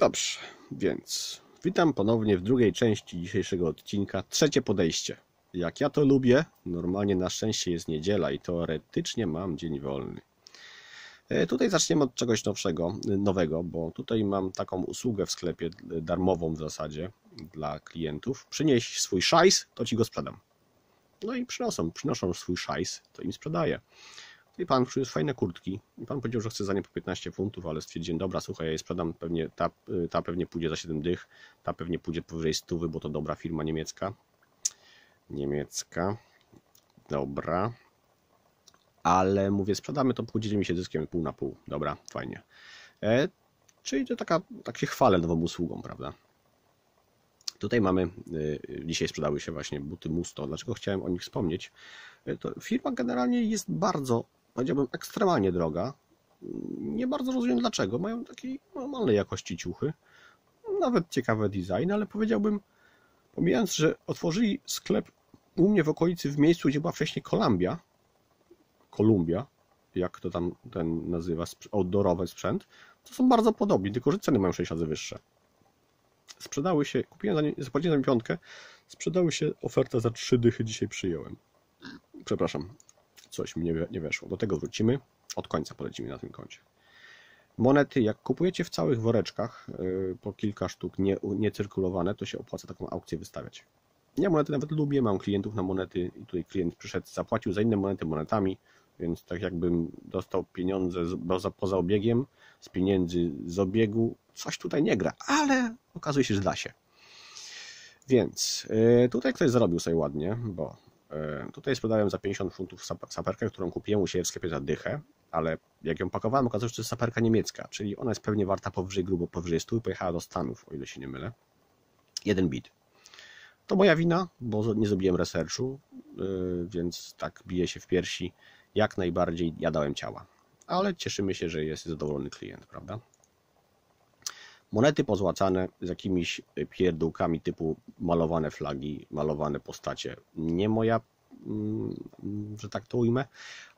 Dobrze, więc witam ponownie w drugiej części dzisiejszego odcinka. Trzecie podejście. Jak ja to lubię, normalnie na szczęście jest niedziela i teoretycznie mam dzień wolny. E, Tutaj zaczniemy od czegoś nowszego, nowego, bo tutaj mam taką usługę w sklepie darmową w zasadzie dla klientów. Przynieś swój szajs, to ci go sprzedam. No i przynoszą, przynoszą swój szajs, to im sprzedaję. I pan przyniósł fajne kurtki. I pan powiedział, że chce za nie po 15 funtów, ale stwierdziłem, dobra, słuchaj, ja je sprzedam, pewnie, ta, ta pewnie pójdzie za 7 dych, ta pewnie pójdzie powyżej 100, bo to dobra firma niemiecka. Niemiecka. Dobra. Ale mówię, sprzedamy to, podzielimy się zyskiem pół na pół. Dobra, fajnie. E, czyli to taka, tak się chwalę nową usługą, prawda? Tutaj mamy, y, dzisiaj sprzedały się właśnie buty Musto. Dlaczego chciałem o nich wspomnieć? Y, To firma generalnie jest bardzo, powiedziałbym, ekstremalnie droga. Nie bardzo rozumiem dlaczego. Mają takiej normalnej jakości ciuchy. Nawet ciekawy design, ale powiedziałbym, pomijając, że otworzyli sklep u mnie w okolicy, w miejscu, gdzie była wcześniej Columbia, Columbia, jak to tam ten nazywa, outdoorowy sprzęt, to są bardzo podobni, tylko że ceny mają 6 razy wyższe sprzedały się, kupiłem za nie, zapłaciłem za nie piątkę, sprzedały się oferta za trzy dychy, dzisiaj przyjąłem. Przepraszam, coś mi nie, nie weszło. Do tego wrócimy, od końca polecimy na tym koncie. Monety, jak kupujecie w całych woreczkach, yy, po kilka sztuk nie, niecyrkulowane, to się opłaca taką aukcję wystawiać. Ja monety nawet lubię, mam klientów na monety i tutaj klient przyszedł, zapłacił za inne monety monetami, więc tak jakbym dostał pieniądze poza, poza obiegiem, z pieniędzy z obiegu, coś tutaj nie gra, ale okazuje się, że da się. Więc y, tutaj ktoś zarobił sobie ładnie, bo y, tutaj sprzedałem za 50 funtów sap- saperkę, którą kupiłem u siebie w sklepie za dychę, ale jak ją pakowałem, okazało się, że to jest saperka niemiecka, czyli ona jest pewnie warta powyżej grubo powyżej 100 i pojechała do Stanów, o ile się nie mylę. Jeden bit. To moja wina, bo nie zrobiłem researchu, y, więc tak bije się w piersi. Jak najbardziej ja dałem ciała. Ale cieszymy się, że jest zadowolony klient, prawda? Monety pozłacane z jakimiś pierdółkami typu malowane flagi, malowane postacie. Nie moja, mm, że tak to ujmę,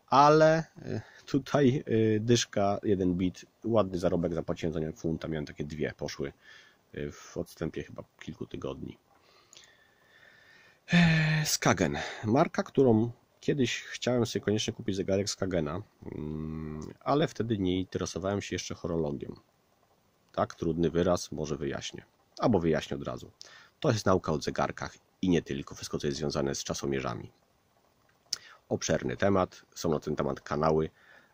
ale y, tutaj y, dyszka, jeden bit, ładny zarobek, zapłaciłem za nie funta, miałem takie dwie, poszły y, w odstępie chyba kilku tygodni. Eee, Skagen. Marka, którą kiedyś chciałem sobie koniecznie kupić zegarek Skagena, mm, ale wtedy nie interesowałem się jeszcze horologiem. Tak, trudny wyraz, może wyjaśnię. Albo wyjaśnię od razu. To jest nauka o zegarkach i nie tylko, wszystko co jest związane z czasomierzami. Obszerny temat, są na ten temat kanały.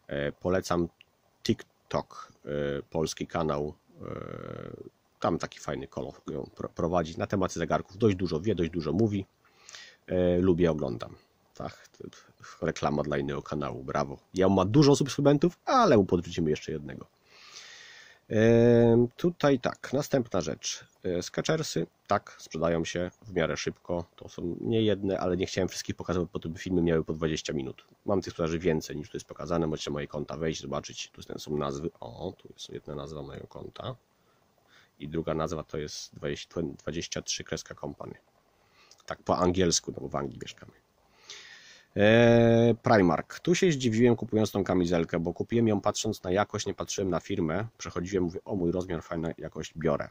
E, Polecam TikTok, e, polski kanał. e, Tam taki fajny pro- prowadzi na temat zegarków. Dość dużo wie, dość dużo mówi. Lubię, oglądam. Tak, reklama dla innego kanału, brawo. Ja ma dużo subskrybentów, ale mu podrzucimy jeszcze jednego. Tutaj tak, następna rzecz. E, Sketchersy, tak, sprzedają się w miarę szybko. To są nie jedne, ale nie chciałem wszystkich pokazać, bo to by filmy miały po 20 minut. Mam tych sprzedaży więcej niż tu jest pokazane. Możecie moje konta wejść, zobaczyć. Tu są nazwy. O, tu jest jedna nazwa mojego konta. I druga nazwa to jest 20, 23 kreska company. Tak po angielsku, no bo w Anglii mieszkamy. Eee, Primark. Tu się zdziwiłem kupując tą kamizelkę, bo kupiłem ją patrząc na jakość, nie patrzyłem na firmę. Przechodziłem, mówię, o mój rozmiar, fajna jakość, biorę.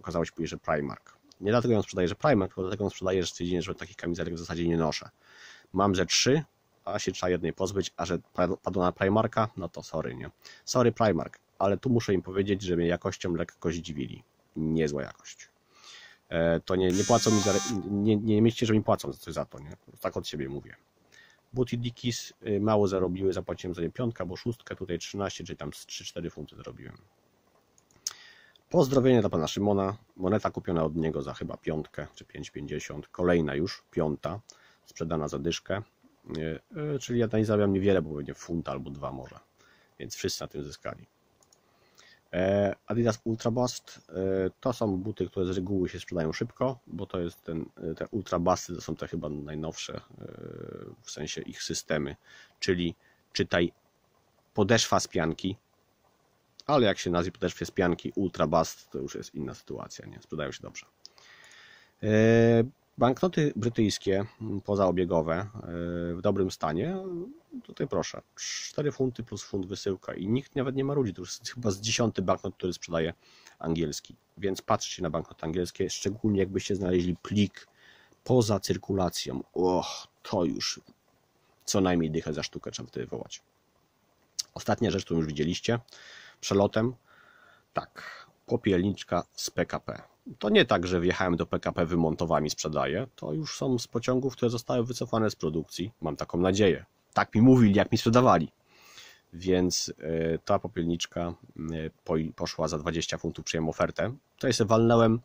Okazało się później, że Primark. Nie dlatego ją sprzedaję, że Primark, tylko dlatego ją sprzedaję, że stwierdziłem, że takich kamizelek w zasadzie nie noszę. Mam ze trzy, a się trzeba jednej pozbyć, a że pa- padło na Primarka, no to sorry, nie? Sorry Primark, ale tu muszę im powiedzieć, że mnie jakością lekko zdziwili. Niezła jakość. E, To nie, nie płacą mi za, nie, nie myślcie, że mi płacą coś za to, nie? Tak od siebie mówię. Buty Dickies y, mało zarobiły, zapłaciłem za nie piątkę, bo szóstkę, tutaj 13, czyli tam z 3-4 funty zarobiłem. Pozdrowienia dla pana Szymona. Moneta kupiona od niego za chyba piątkę, czy 5,50. Kolejna już, piąta, sprzedana za dyszkę. Y, y, Czyli ja tutaj zarabiam niewiele, bo pewnie funta albo dwa może. Więc wszyscy na tym zyskali. E, Adidas Ultra Bust e, to są buty, które z reguły się sprzedają szybko, bo to jest ten, e, te Ultra Busty to są te chyba najnowsze w sensie ich systemy, czyli czytaj podeszwa z pianki, ale jak się nazwie podeszwie z pianki Ultra Bust to już jest inna sytuacja, nie? Sprzedają się dobrze. Banknoty brytyjskie mm, pozaobiegowe e, w dobrym stanie, tutaj proszę, 4 funty plus funt wysyłka i nikt nawet nie ma ludzi, to już jest chyba z dziesiąty banknot, który sprzedaje angielski, więc patrzcie na banknoty angielskie, szczególnie jakbyście znaleźli plik poza cyrkulacją, och, to już co najmniej dychę za sztukę trzeba wtedy wołać. Ostatnia rzecz, którą już widzieliście, przelotem, tak, popielniczka z PKP. To nie tak, że wjechałem do PKP wymontowałem i sprzedaję. To już są z pociągów, które zostały wycofane z produkcji. Mam taką nadzieję. Tak mi mówili, jak mi sprzedawali. Więc e, ta popielniczka e, poszła za 20 funtów, przyjąłem ofertę. To jest walnąłem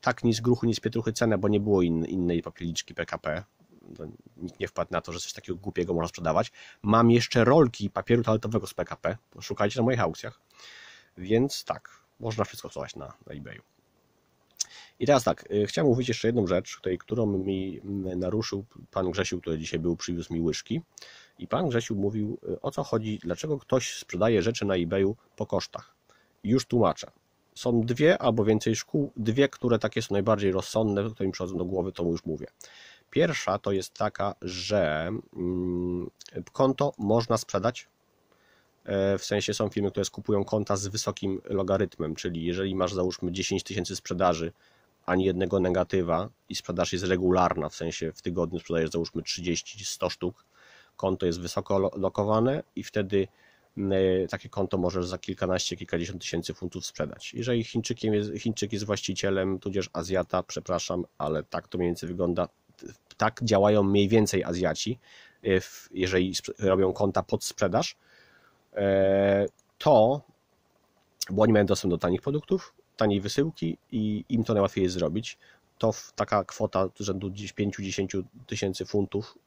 tak ni z gruchu, ni z pietruchy cenę, bo nie było innej popielniczki PKP. Nikt nie wpadł na to, że coś takiego głupiego można sprzedawać. Mam jeszcze rolki papieru toaletowego z PKP. Szukajcie na moich aukcjach. Więc tak, można wszystko słuchać na, na eBayu. I teraz tak, y, chciałem mówić jeszcze jedną rzecz, tutaj, którą mi naruszył pan Grzesiu, który dzisiaj był, przywiózł mi łyżki. I pan Grzesiu mówił, y, o co chodzi, dlaczego ktoś sprzedaje rzeczy na eBayu po kosztach. Już tłumaczę. Są dwie albo więcej szkół, dwie, które takie są najbardziej rozsądne, które mi przychodzą do głowy, to już mówię. Pierwsza to jest taka, że mm, konto można sprzedać E, w sensie są firmy, które skupują konta z wysokim logarytmem, czyli jeżeli masz załóżmy 10 tysięcy sprzedaży, ani jednego negatywa i sprzedaż jest regularna, w sensie w tygodniu sprzedajesz załóżmy 30-100 sztuk, konto jest wysoko lokowane i wtedy e, takie konto możesz za kilkanaście, kilkadziesiąt tysięcy funtów sprzedać. Jeżeli Chińczykiem jest, Chińczyk jest właścicielem, tudzież Azjata, przepraszam, ale tak to mniej więcej wygląda, tak działają mniej więcej Azjaci, e, jeżeli robią konta pod sprzedaż, E, to, bo oni mają dostęp do tanich produktów, taniej wysyłki i im to najłatwiej jest zrobić, to taka kwota rzędu 5-10 tysięcy funtów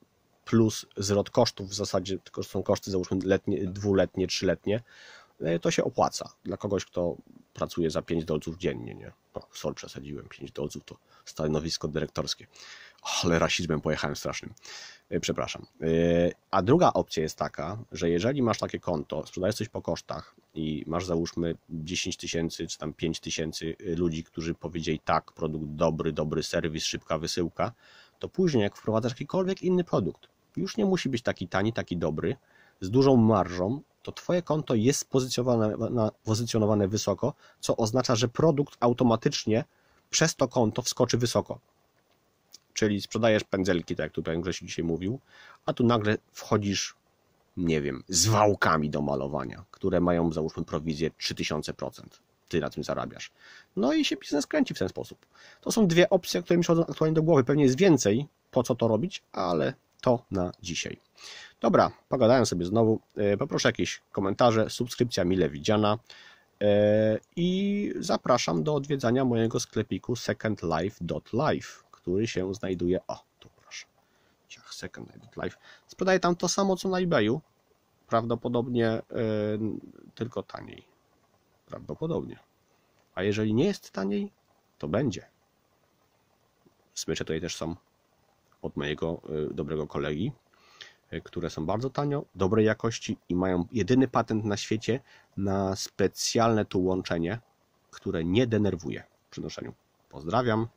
plus zwrot kosztów w zasadzie, tylko są koszty załóżmy letnie, dwuletnie, trzyletnie, to się opłaca dla kogoś, kto pracuje za 5 dolców dziennie, nie? Sol przesadziłem, 5 dolców to stanowisko dyrektorskie. Ale rasizmem pojechałem strasznym. E, przepraszam. E, a druga opcja jest taka, że jeżeli masz takie konto, sprzedajesz coś po kosztach i masz załóżmy 10 tysięcy czy tam 5 tysięcy e, ludzi, którzy powiedzieli tak, produkt dobry, dobry serwis, szybka wysyłka, to później jak wprowadzasz jakikolwiek inny produkt, już nie musi być taki tani, taki dobry, z dużą marżą, to Twoje konto jest pozycjonowane, wysoko, co oznacza, że produkt automatycznie przez to konto wskoczy wysoko czyli sprzedajesz pędzelki, tak jak tu pan Grzesiu dzisiaj mówił, a tu nagle wchodzisz, nie wiem, z wałkami do malowania, które mają załóżmy prowizję 3000%. Ty na tym zarabiasz. No i się biznes kręci w ten sposób. To są dwie opcje, które mi przychodzą aktualnie do głowy. Pewnie jest więcej, po co to robić, ale to na dzisiaj. Dobra, pogadałem sobie znowu. E, poproszę jakieś komentarze, subskrypcja mile widziana. E, I zapraszam do odwiedzania mojego sklepiku secondlife.life który się znajduje, o, tu proszę, Ciach Second Edit Live, sprzedaje tam to samo, co na eBayu, prawdopodobnie yy, tylko taniej, prawdopodobnie, a jeżeli nie jest taniej, to będzie. Smycze tutaj też są od mojego dobrego kolegi, które są bardzo tanio, dobrej jakości i mają jedyny patent na świecie na specjalne tu łączenie, które nie denerwuje przy noszeniu. Pozdrawiam.